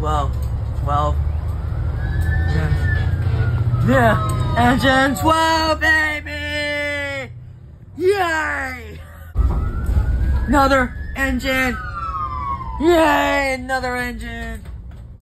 Well, well, yeah, yeah, engine 12, baby! Yay! Another engine! Yay, another engine!